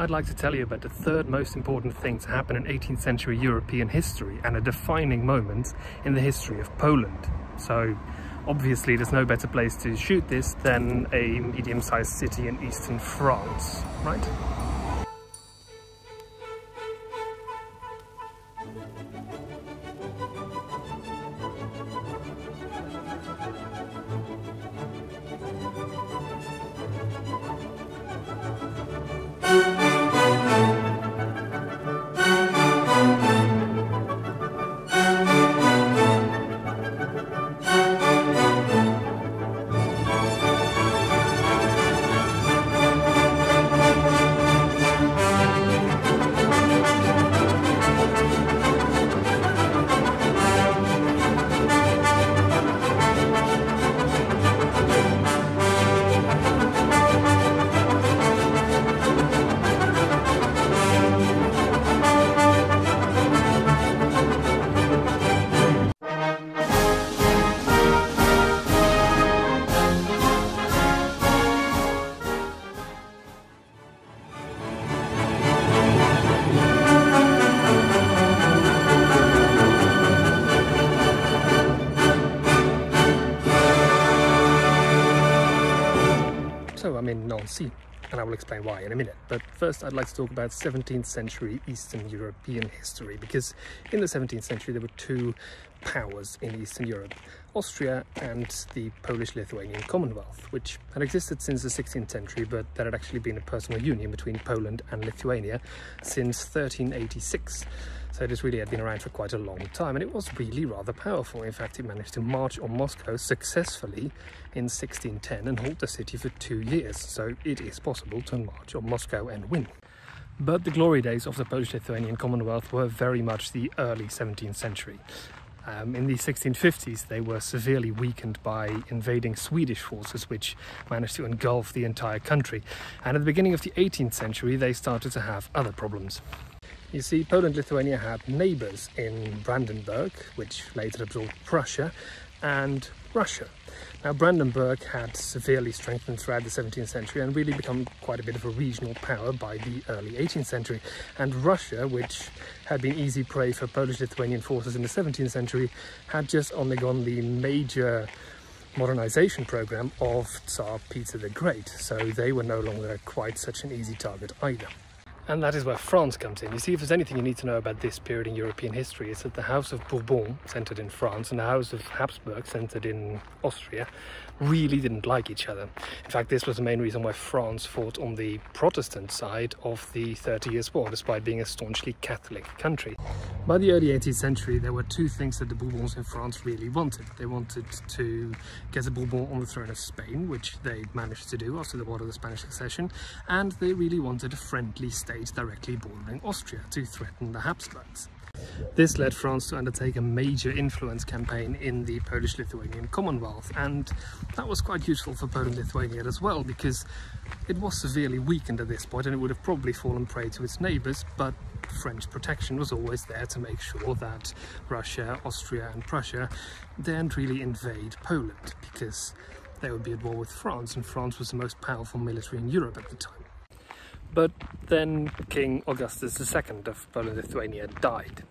I'd like to tell you about the third most important thing to happen in 18th century European history and a defining moment in the history of Poland. So obviously there's no better place to shoot this than a medium-sized city in eastern France, right? I'm in Nancy and I will explain why in a minute. But first I'd like to talk about 17th century Eastern European history because in the 17th century there were two powers in Eastern Europe, Austria and the Polish-Lithuanian Commonwealth, which had existed since the 16th century but that had actually been a personal union between Poland and Lithuania since 1386. So this really had been around for quite a long time and it was really rather powerful. In fact, it managed to march on Moscow successfully in 1610 and hold the city for two years. So it is possible to march on Moscow and win. But the glory days of the Polish-Lithuanian Commonwealth were very much the early 17th century. Um, in the 1650s, they were severely weakened by invading Swedish forces, which managed to engulf the entire country. And at the beginning of the 18th century, they started to have other problems. You see, Poland-Lithuania had neighbours in Brandenburg, which later absorbed Prussia, and Russia. Now, Brandenburg had severely strengthened throughout the 17th century and really become quite a bit of a regional power by the early 18th century. And Russia, which had been easy prey for Polish-Lithuanian forces in the 17th century, had just undergone the major modernization program of Tsar Peter the Great, so they were no longer quite such an easy target either. And that is where France comes in. You see, if there's anything you need to know about this period in European history, it's that the House of Bourbon, centered in France, and the House of Habsburg, centered in Austria, really didn't like each other. In fact, this was the main reason why France fought on the Protestant side of the Thirty Years' War, despite being a staunchly Catholic country. By the early 18th century, there were two things that the Bourbons in France really wanted. They wanted to get a Bourbon on the throne of Spain, which they managed to do after the War of the Spanish Succession, and they really wanted a friendly state directly bordering Austria to threaten the Habsburgs. This led France to undertake a major influence campaign in the Polish-Lithuanian Commonwealth and that was quite useful for Poland-Lithuania as well because it was severely weakened at this point and it would have probably fallen prey to its neighbours but French protection was always there to make sure that Russia, Austria and Prussia didn't really invade Poland because they would be at war with France and France was the most powerful military in Europe at the time. But then King Augustus II of Poland-Lithuania died.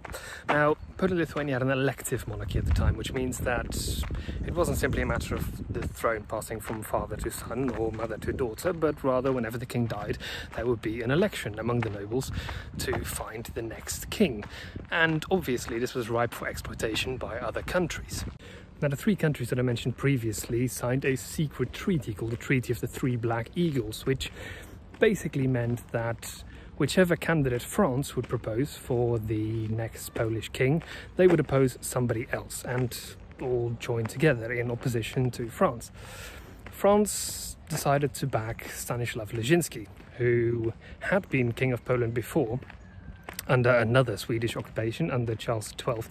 Now, Poland-Lithuania had an elective monarchy at the time, which means that it wasn't simply a matter of the throne passing from father to son or mother to daughter, but rather whenever the king died, there would be an election among the nobles to find the next king. And obviously this was ripe for exploitation by other countries. Now, the three countries that I mentioned previously signed a secret treaty called the Treaty of the Three Black Eagles, which basically meant that whichever candidate France would propose for the next Polish king, they would oppose somebody else and all join together in opposition to France. France decided to back Stanislav Leszczynski, who had been king of Poland before under another Swedish occupation under Charles XII.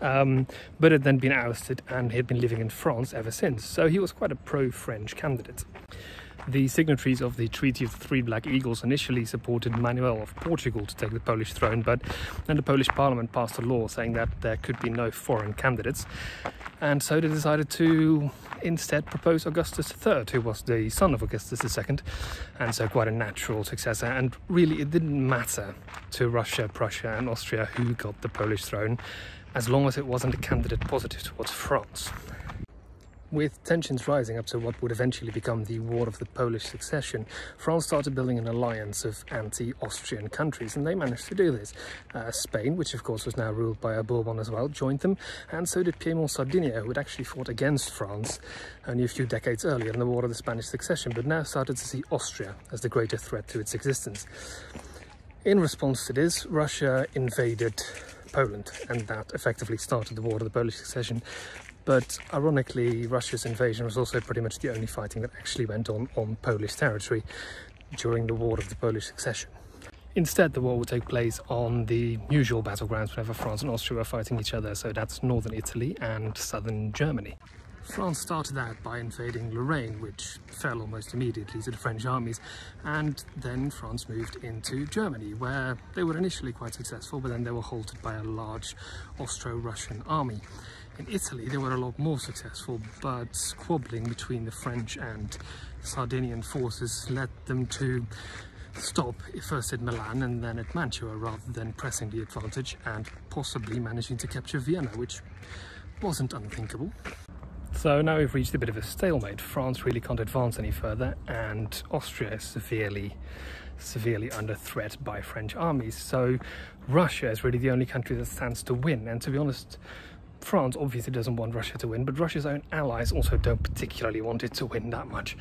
Um, but had then been ousted and had been living in France ever since. So he was quite a pro French candidate. The signatories of the Treaty of the Three Black Eagles initially supported Manuel of Portugal to take the Polish throne, but then the Polish parliament passed a law saying that there could be no foreign candidates. And so they decided to instead propose Augustus III, who was the son of Augustus II, and so quite a natural successor. And really, it didn't matter to Russia, Prussia, and Austria who got the Polish throne, as long as it wasn't a candidate positive towards France. With tensions rising up to what would eventually become the War of the Polish Succession, France started building an alliance of anti-Austrian countries, and they managed to do this. Uh, Spain, which of course was now ruled by a Bourbon as well, joined them, and so did Piedmont Sardinia, who had actually fought against France only a few decades earlier in the War of the Spanish Succession, but now started to see Austria as the greater threat to its existence. In response to this, Russia invaded Poland, and that effectively started the War of the Polish Succession. But ironically, Russia's invasion was also pretty much the only fighting that actually went on on Polish territory during the War of the Polish Succession. Instead, the war would take place on the usual battlegrounds whenever France and Austria were fighting each other, so that's northern Italy and southern Germany. France started out by invading Lorraine, which fell almost immediately to the French armies, and then France moved into Germany, where they were initially quite successful, but then they were halted by a large Austro-Russian army. In Italy, they were a lot more successful, but squabbling between the French and Sardinian forces led them to stop first at Milan and then at Mantua rather than pressing the advantage and possibly managing to capture Vienna, which wasn't unthinkable. So now we've reached a bit of a stalemate. France really can't advance any further and Austria is severely severely under threat by French armies. So Russia is really the only country that stands to win. And to be honest, France obviously doesn't want Russia to win, but Russia's own allies also don't particularly want it to win that much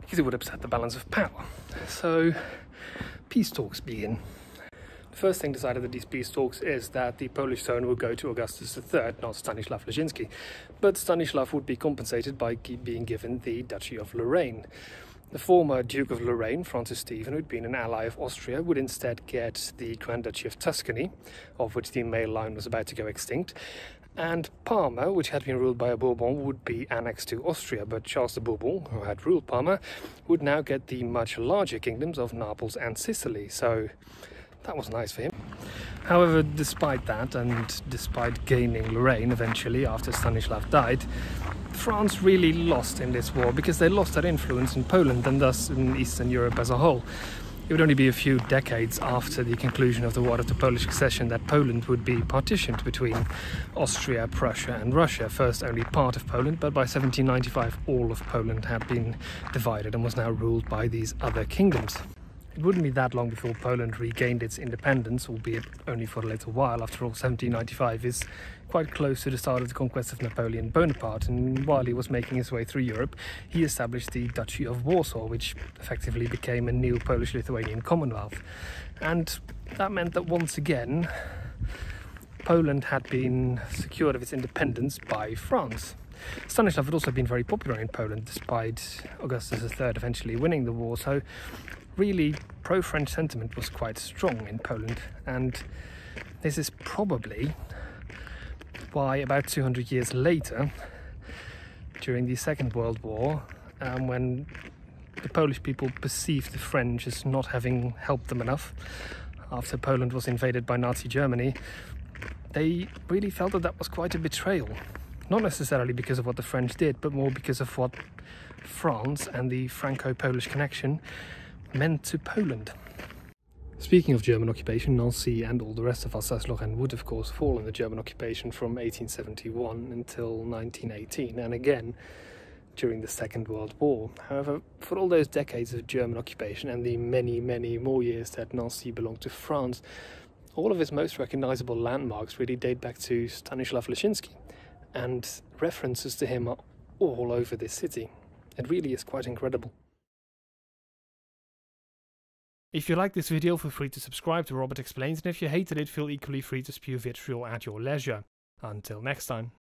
because it would upset the balance of power. So peace talks begin. The first thing decided at these peace talks is that the Polish throne would go to Augustus III, not Stanislav Leszczynski, but Stanislav would be compensated by being given the Duchy of Lorraine. The former Duke of Lorraine, Francis Stephen, who'd been an ally of Austria, would instead get the Grand Duchy of Tuscany, of which the male line was about to go extinct, and Parma, which had been ruled by a Bourbon, would be annexed to Austria, but Charles de Bourbon, who had ruled Parma, would now get the much larger kingdoms of Naples and Sicily, so that was nice for him. However, despite that, and despite gaining Lorraine eventually after Stanislav died, France really lost in this war because they lost their influence in Poland and thus in Eastern Europe as a whole. It would only be a few decades after the conclusion of the War of the Polish Succession that Poland would be partitioned between Austria, Prussia, and Russia. First, only part of Poland, but by 1795, all of Poland had been divided and was now ruled by these other kingdoms. It wouldn't be that long before Poland regained its independence, albeit only for a little while. After all, 1795 is quite close to the start of the conquest of Napoleon Bonaparte, and while he was making his way through Europe, he established the Duchy of Warsaw, which effectively became a new Polish-Lithuanian Commonwealth. And that meant that once again, Poland had been secured of its independence by France. Stanislav had also been very popular in Poland, despite Augustus III eventually winning the war, so really pro-French sentiment was quite strong in Poland and this is probably why about 200 years later during the Second World War um, when the Polish people perceived the French as not having helped them enough after Poland was invaded by Nazi Germany they really felt that that was quite a betrayal. Not necessarily because of what the French did but more because of what France and the Franco-Polish connection meant to Poland. Speaking of German occupation, Nancy and all the rest of Alsace-Lorraine would of course fall in the German occupation from 1871 until 1918 and again during the Second World War. However, for all those decades of German occupation and the many, many more years that Nancy belonged to France, all of its most recognizable landmarks really date back to Stanislav Leszczynski, and references to him are all over this city. It really is quite incredible. If you liked this video, feel free to subscribe to Robert Explains, and if you hated it, feel equally free to spew vitriol at your leisure. Until next time.